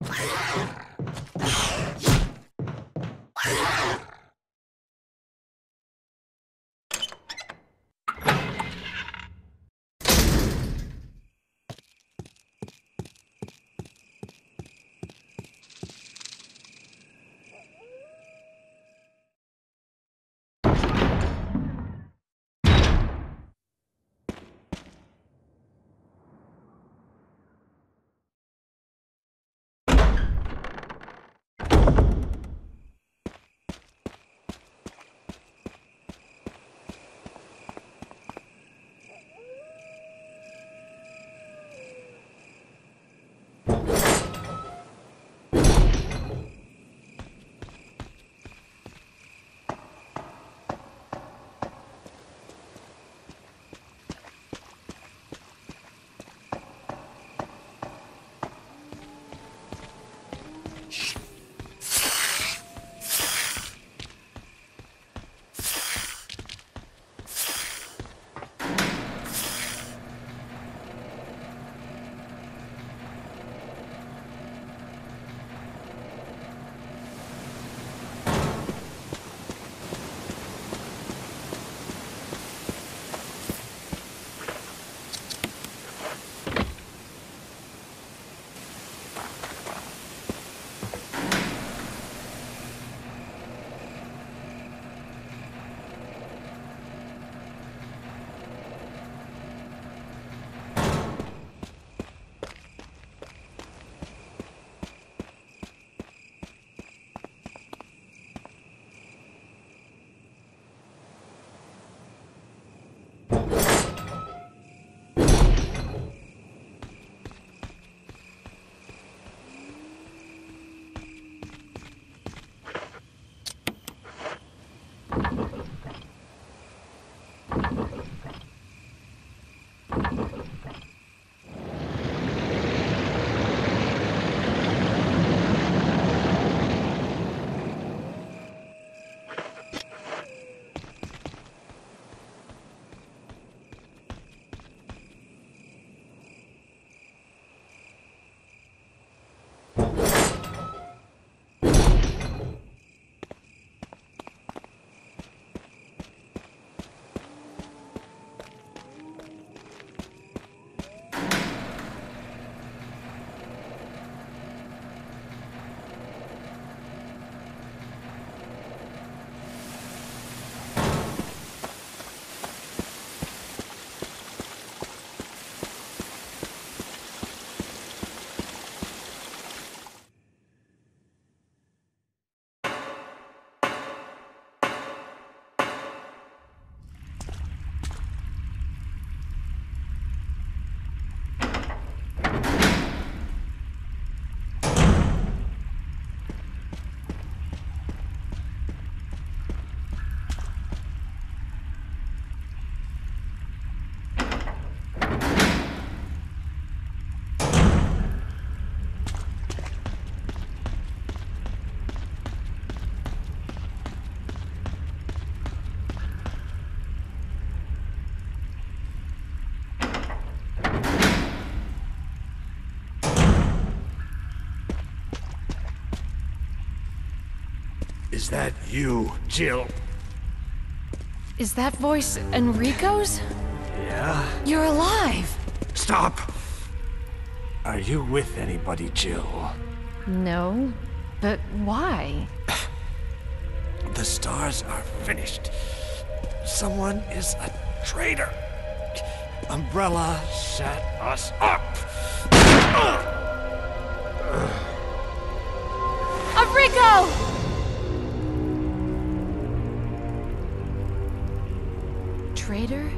Yeah. Is that you, Jill? Is that voice Enrico's? Yeah? You're alive! Stop! Are you with anybody, Jill? No, but why? The S.T.A.R.S. are finished. Someone is a traitor. Umbrella set us up. Enrico! Traitor?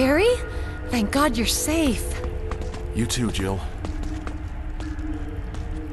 Barry? Thank God you're safe. You too, Jill.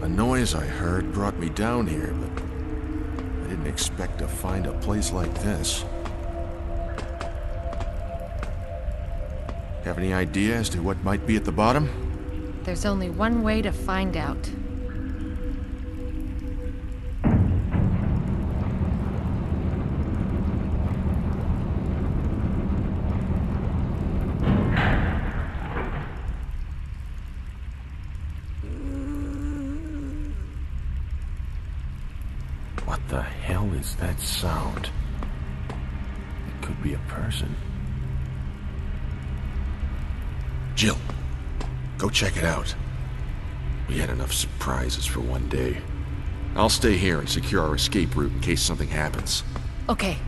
A noise I heard brought me down here, but I didn't expect to find a place like this. Have any idea as to what might be at the bottom? There's only one way to find out. Hell is that sound? It could be a person. Jill, go check it out. We had enough surprises for one day. I'll stay here and secure our escape route in case something happens. Okay,